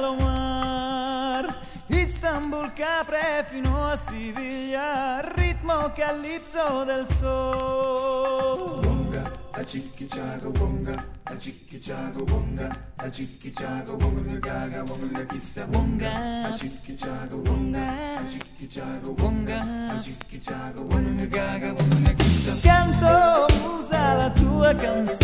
lo mar. Istanbul capre fino a Siviglia, ritmo calipso del sol. Wonga, a chicchi chago wonga, a chicchi chago wonga, a chicchi chago wonga gaga wonga chissà. Wonga. a chicchi chago wonga, a chicchi chago wonga, a chicchi chago wonga gaga wonga chissà. Canto, usa la tua canzone.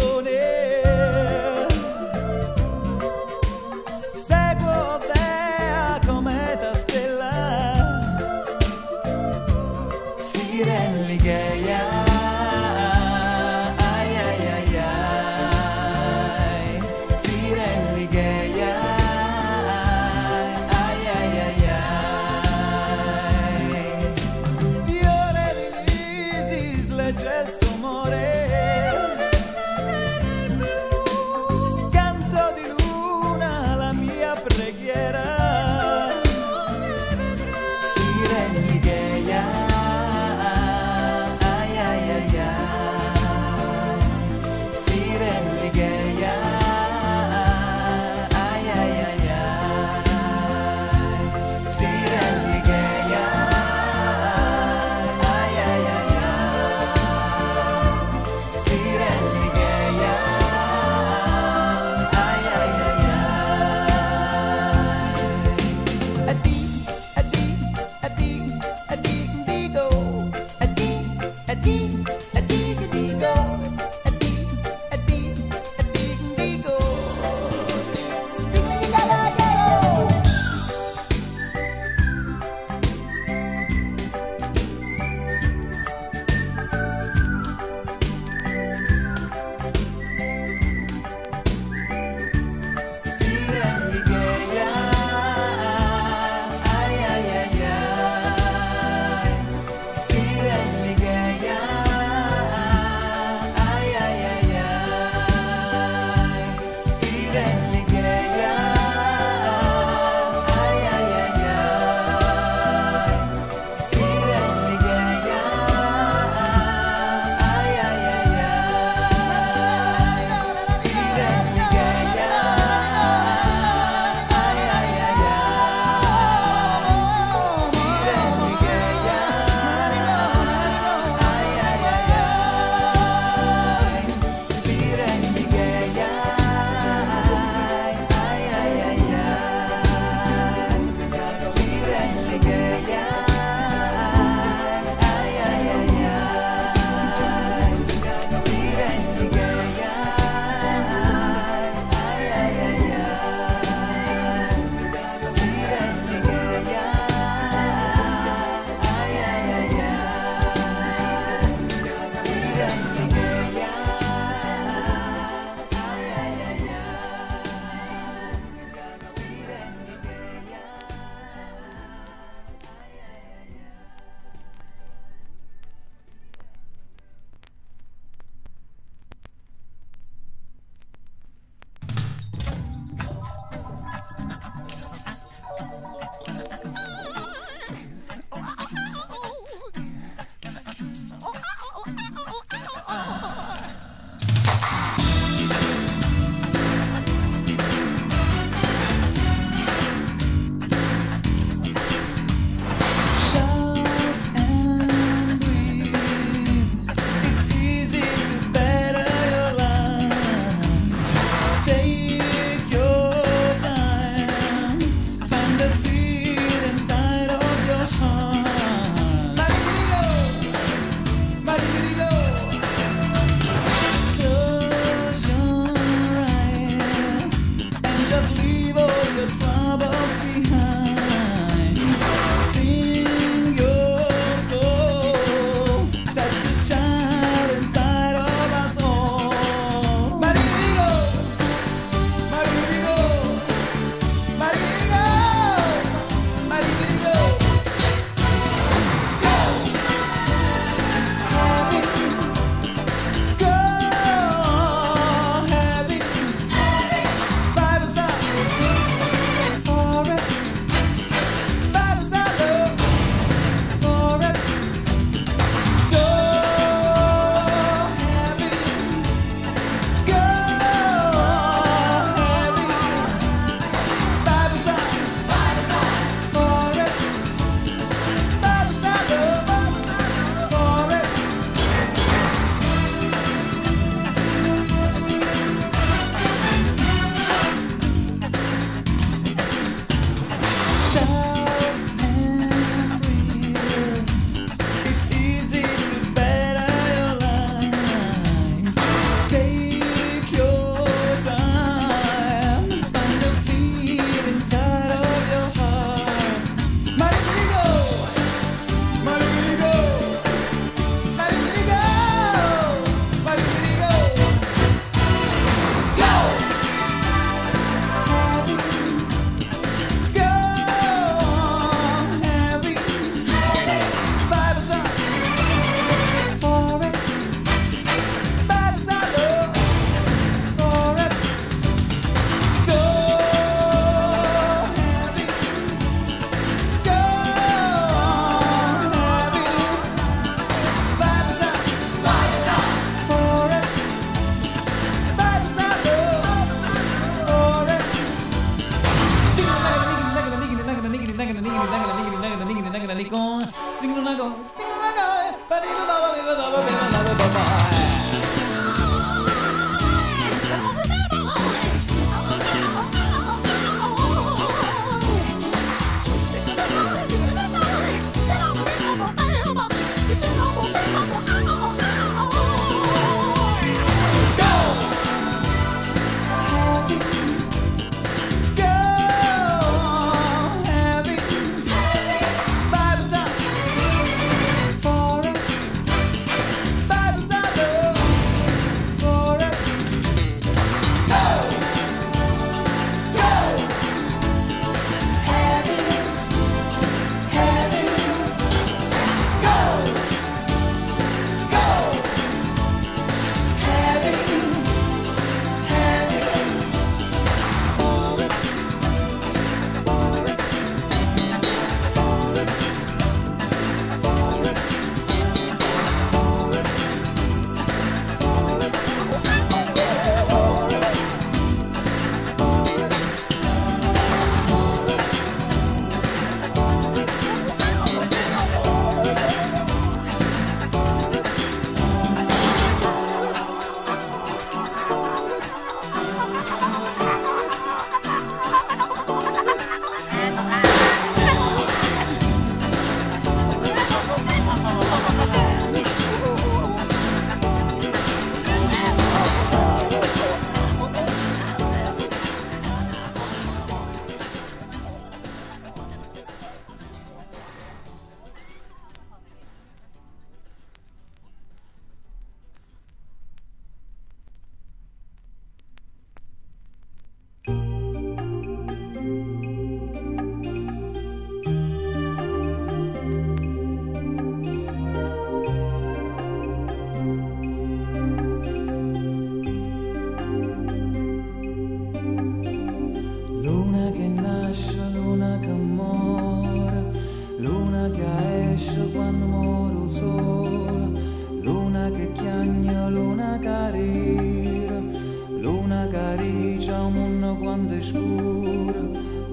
giorno quando è scuro,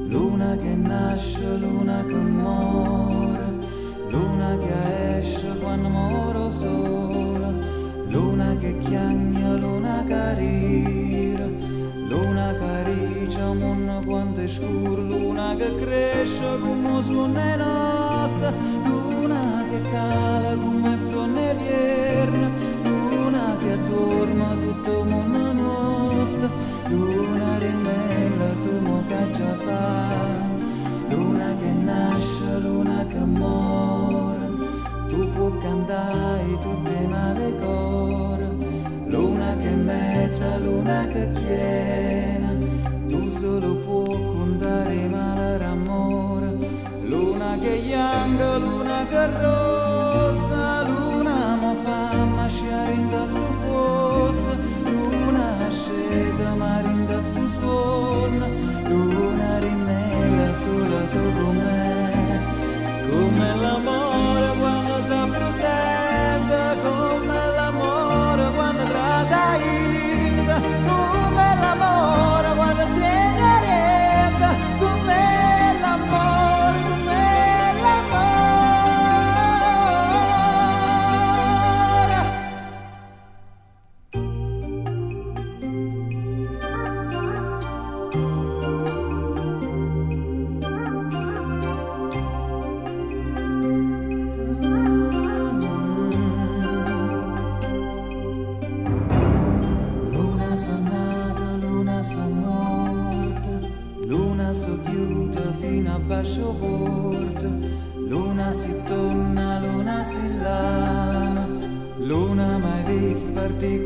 luna che nasce, luna che muore, luna che esce quando moro sola, luna che chiagna, luna che rira, luna che riccia, mondo quando è scuro, luna che cresce come suona notte, luna che cala come nuova, luna che nasce, luna che muore, tu puoi cantare tutte male core, luna che mezza, luna che chiena, tu solo puoi contare male amore, luna che yanga, luna che rosa. bordo, luna si torna, luna si lama, luna mai vista partire.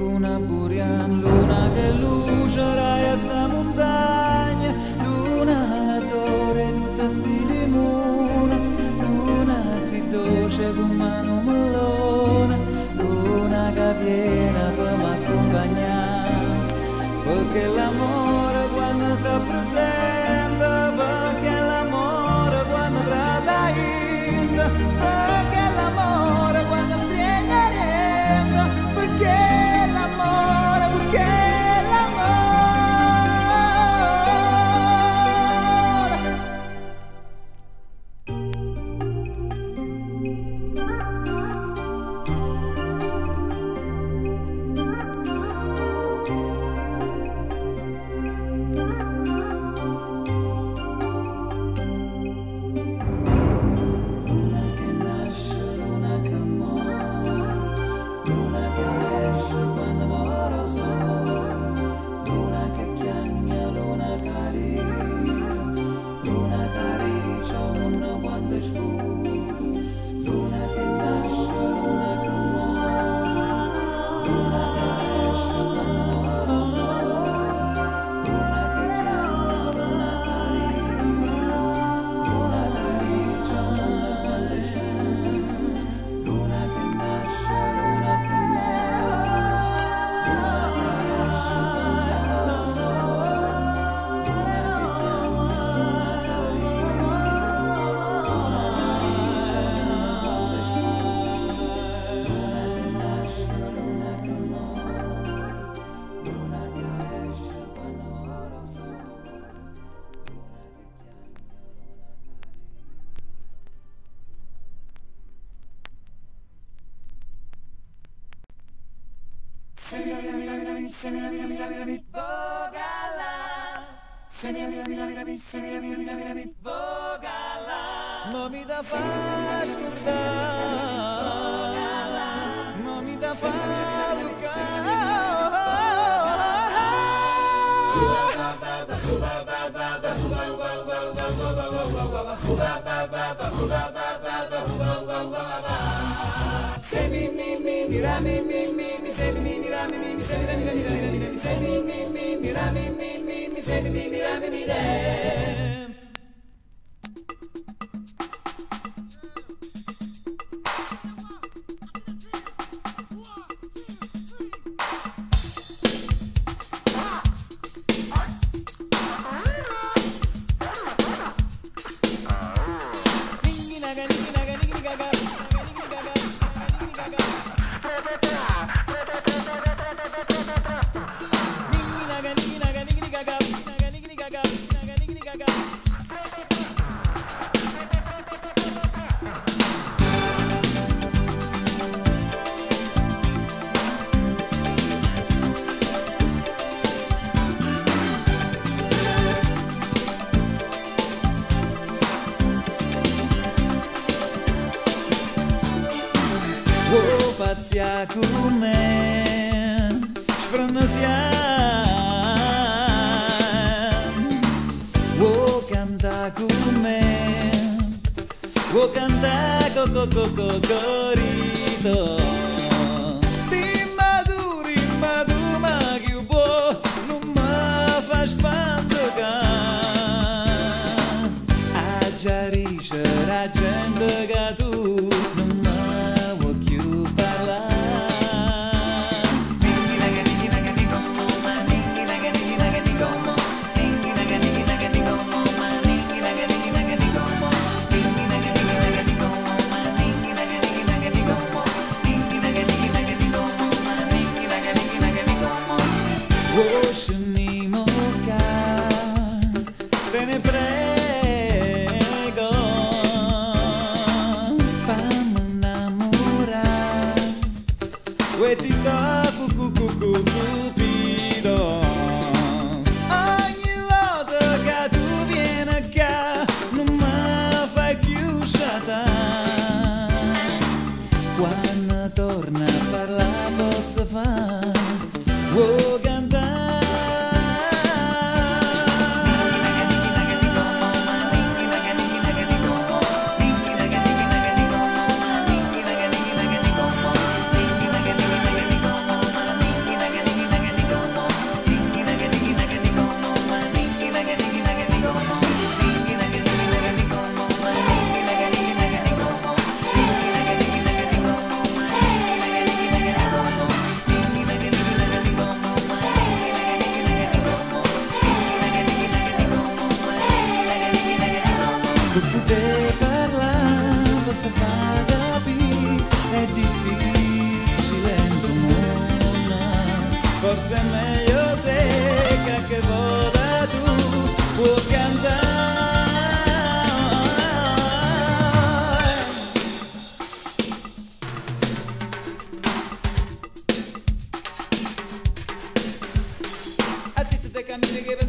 我是你。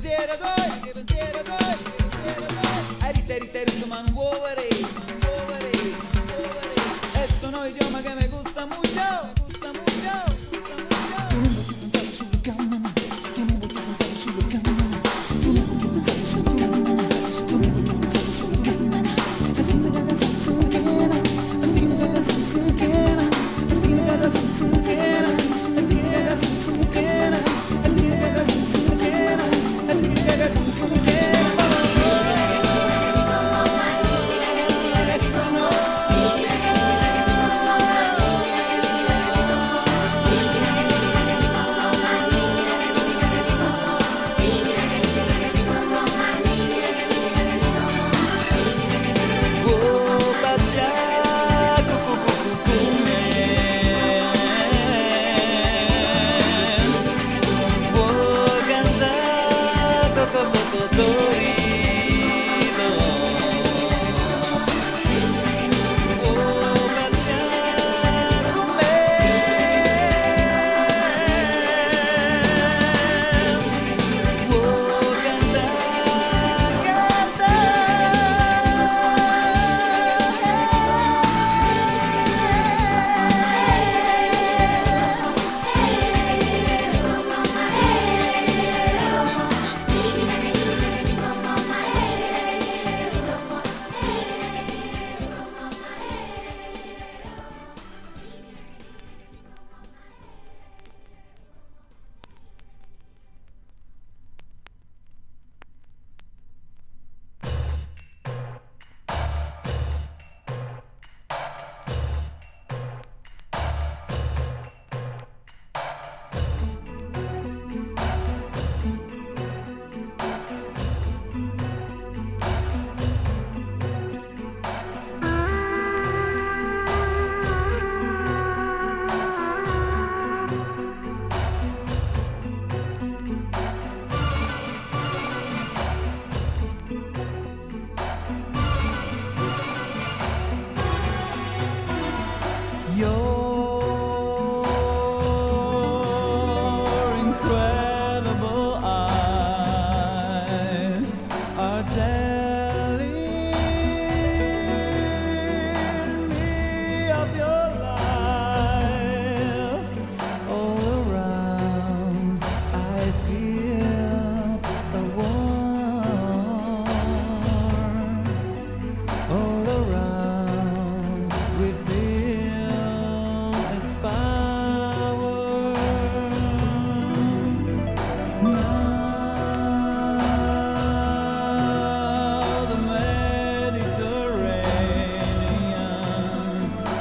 Sincerity.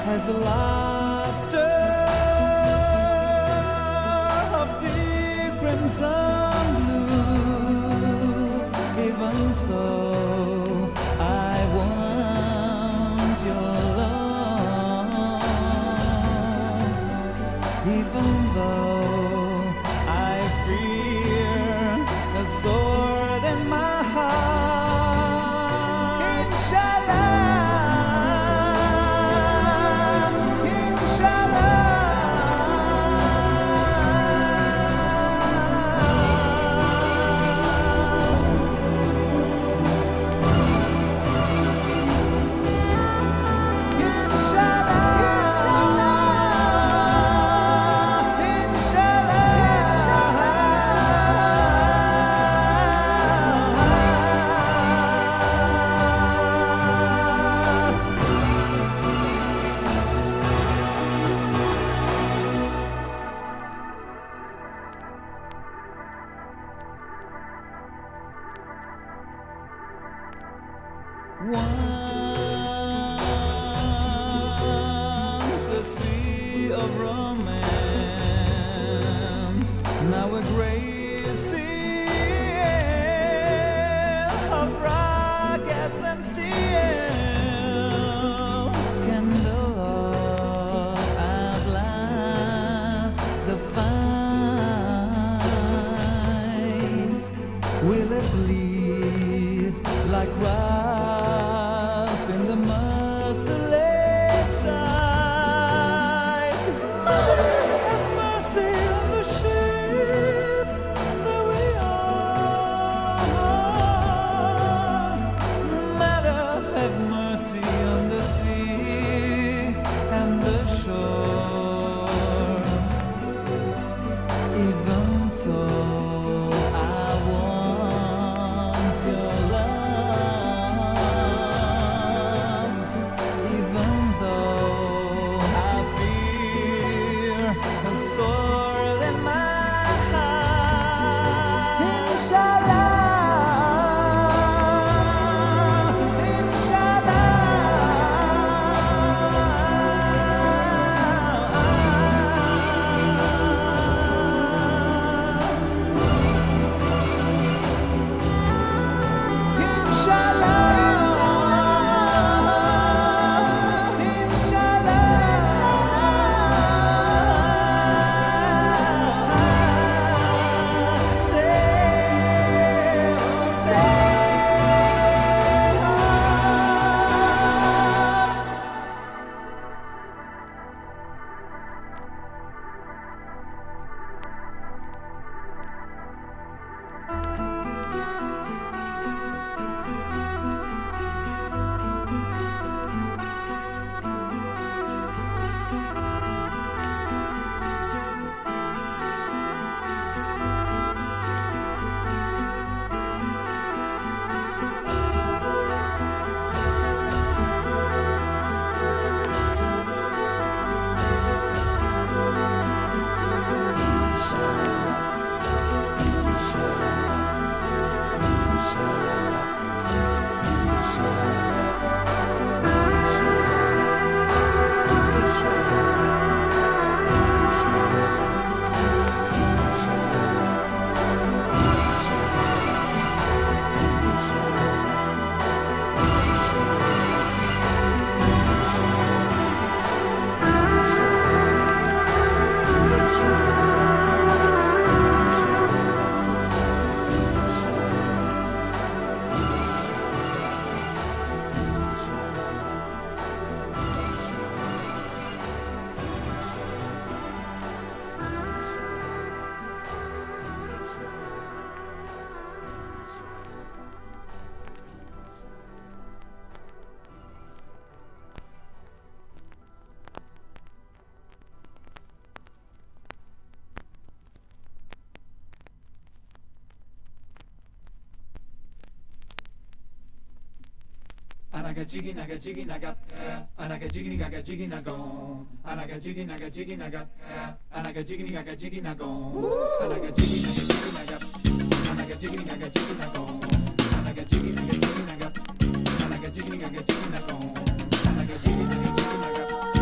as a lobster of deep crimson. anaga jiggy naga jiggy naga anaga jiggy naga jiggy naga anaga jiggy naga jiggy naga anaga jiggy naga jiggy naga anaga jiggy naga jiggy naga anaga jiggy naga jiggy naga anaga jiggy naga jiggy naga anaga jiggy naga jiggy naga anaga jiggy naga jiggy naga.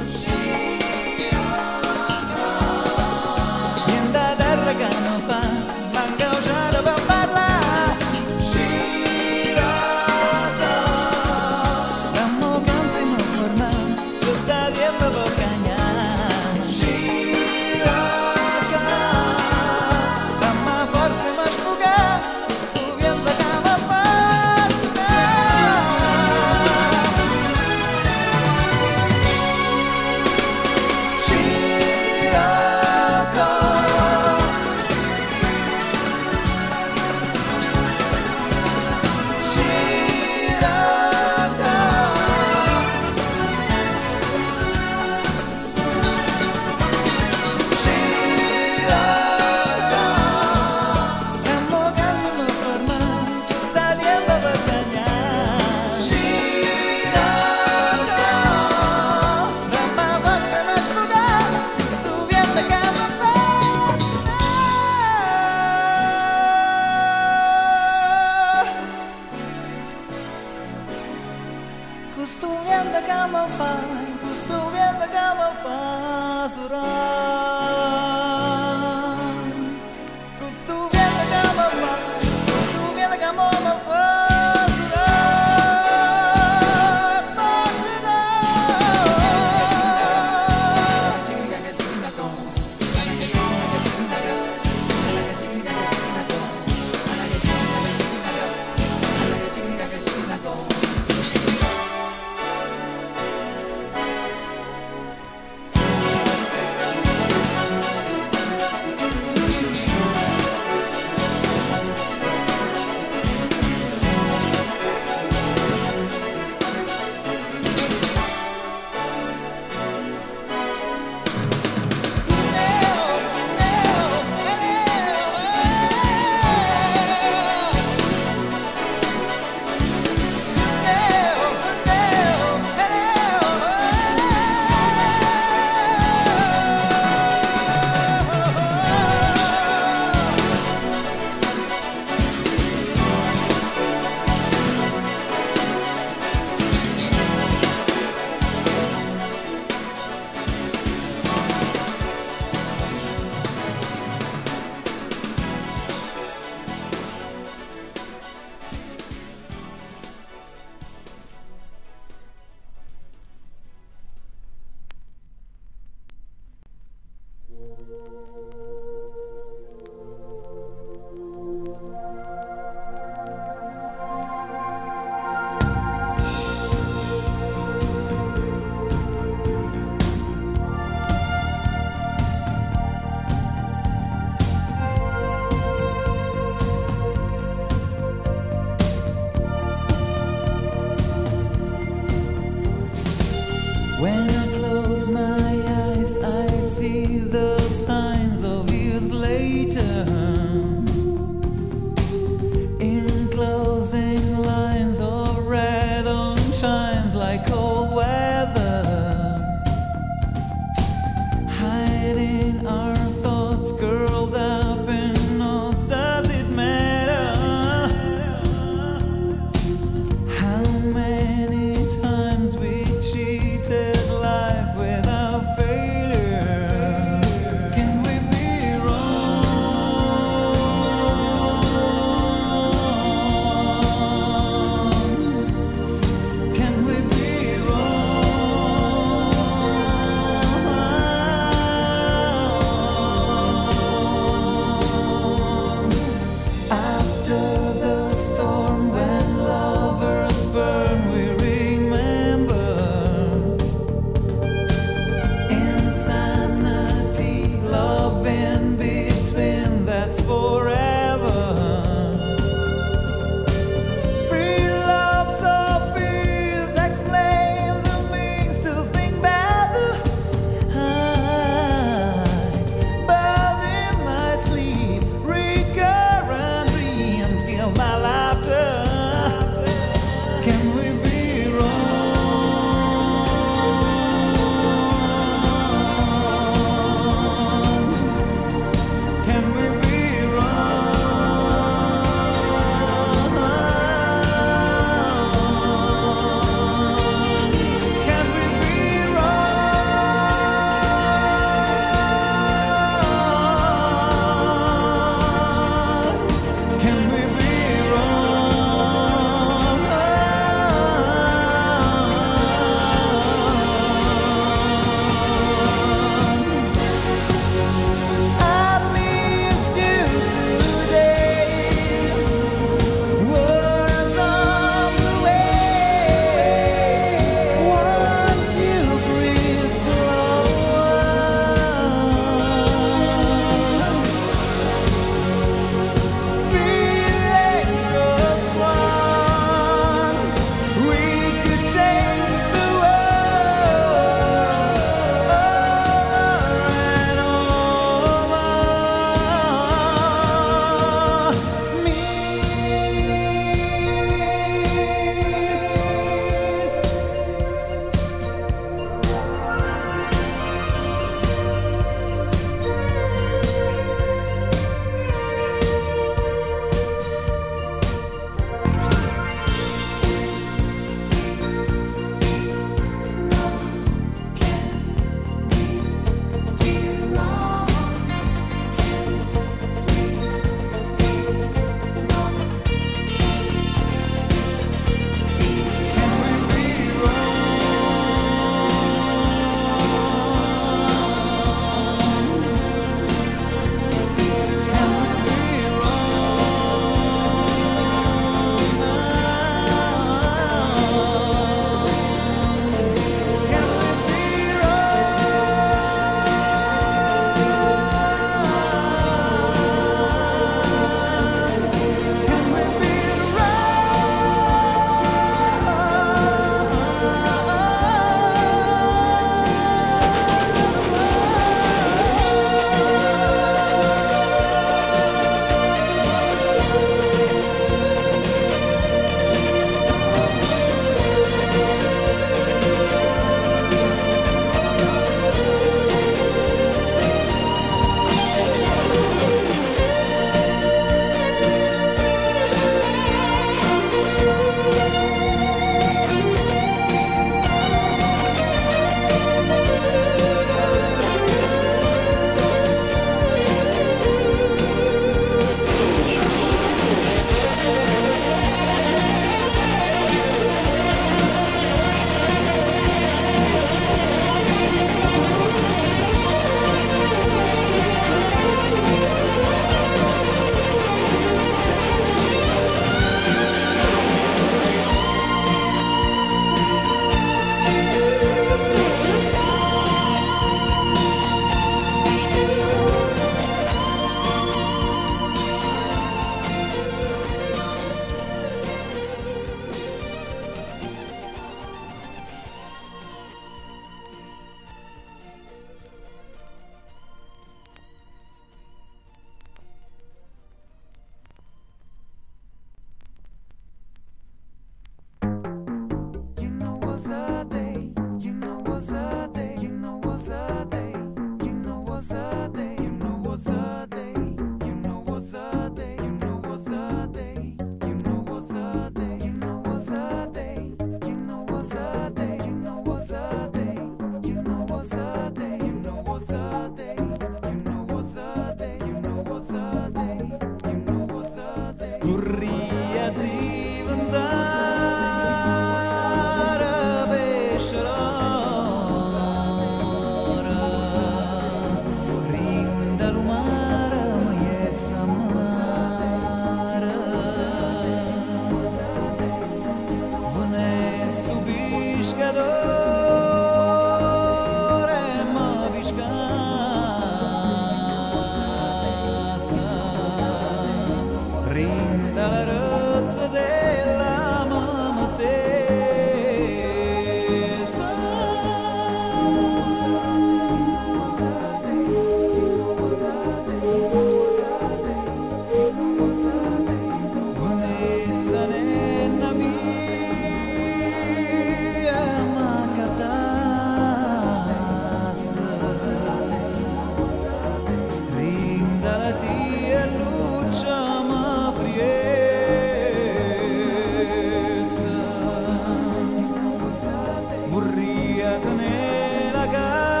canela gata.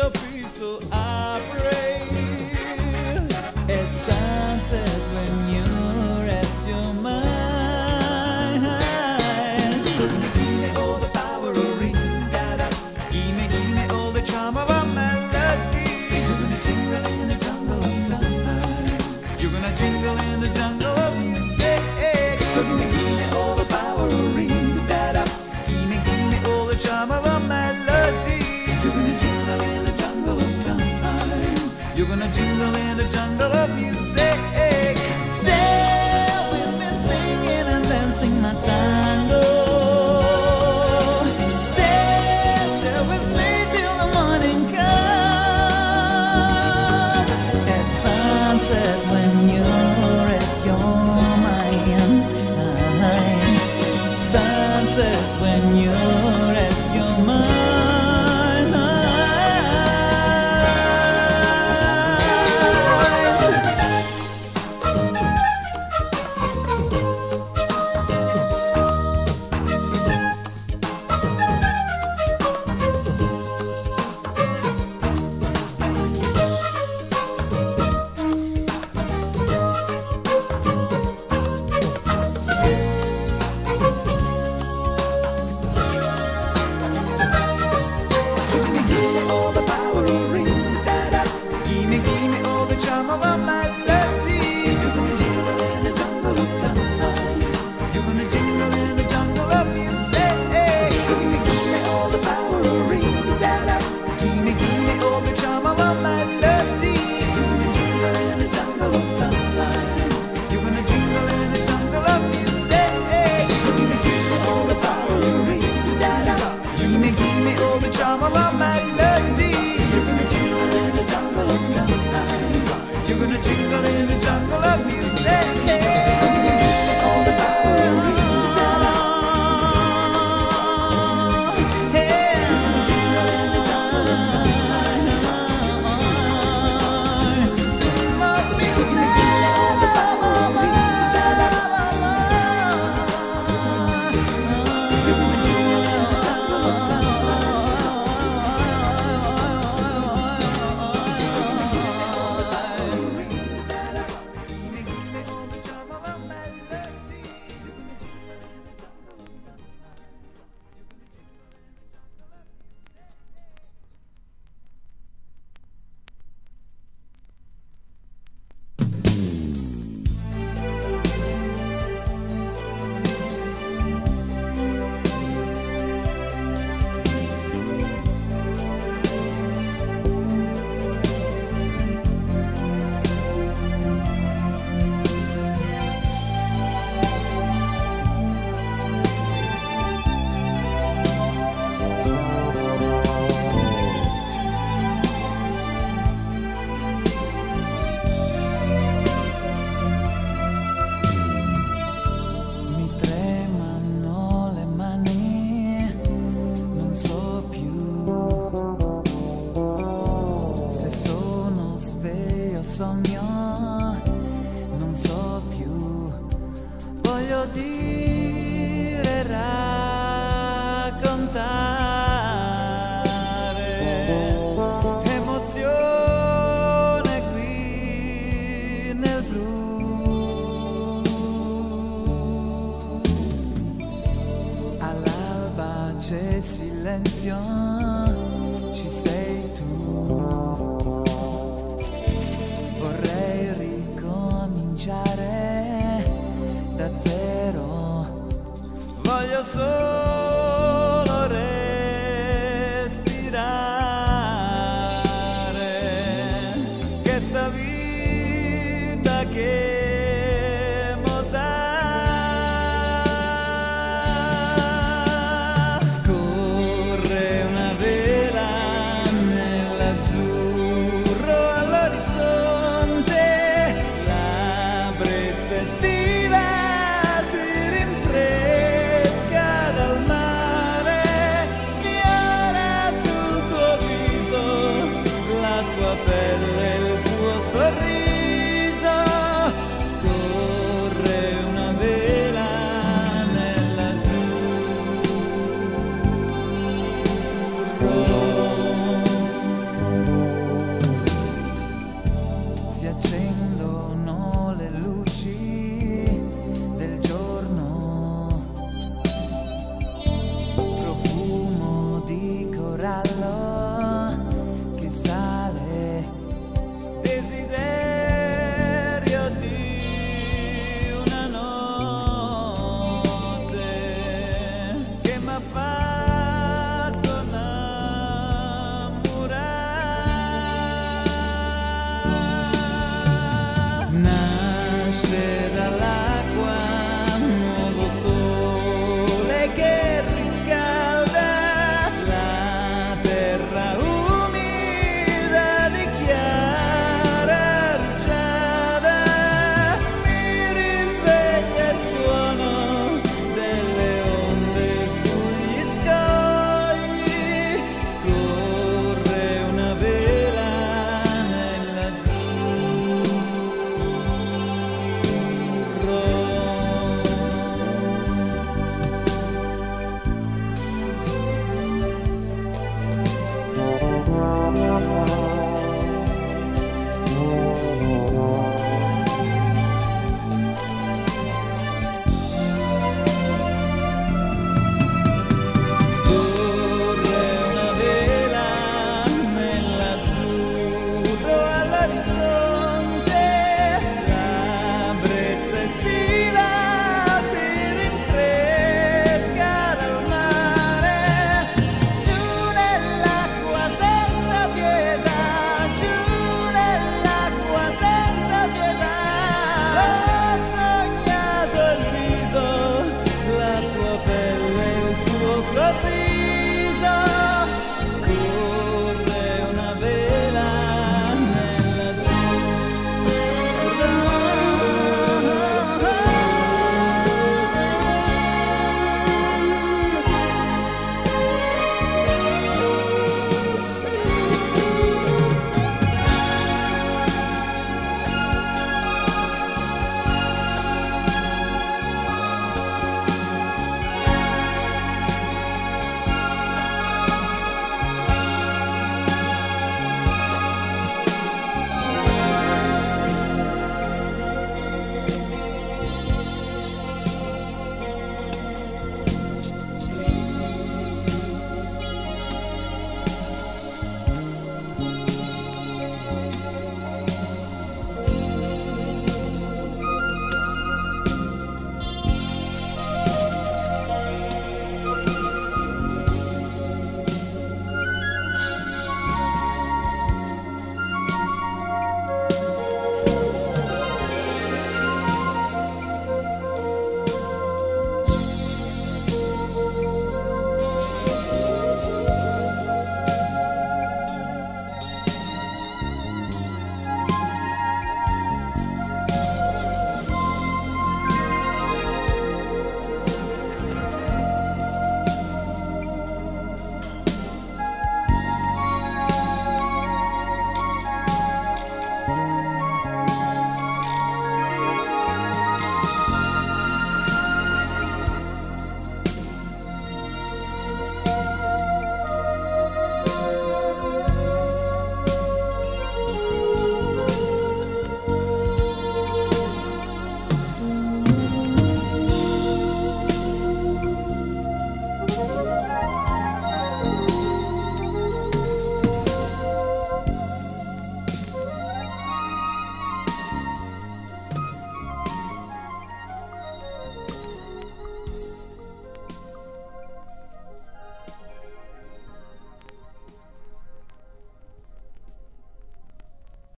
a piece, I pray.